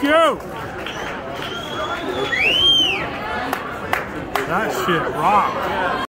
go. That shit rocked.